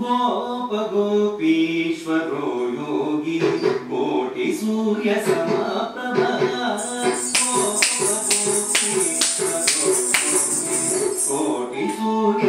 गोपगोपीश्वरो Yogi कोटिसूर्यसमाप्रभा कोटिसूर्य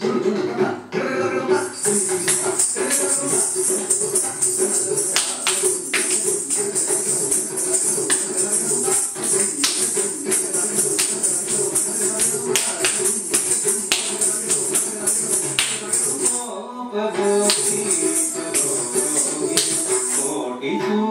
Itu.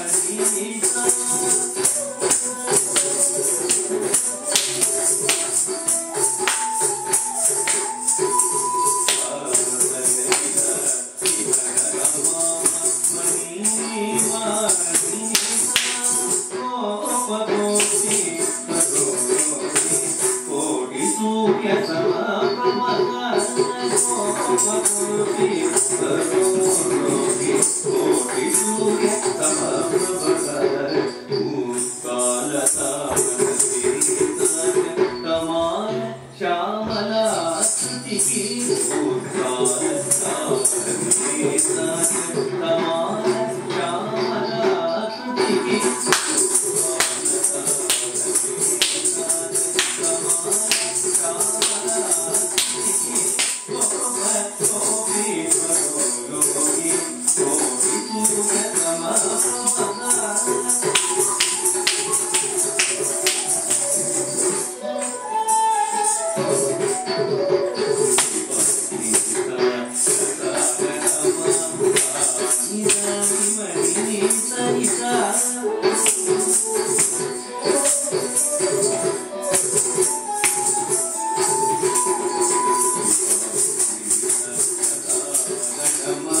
Thank you. Come on.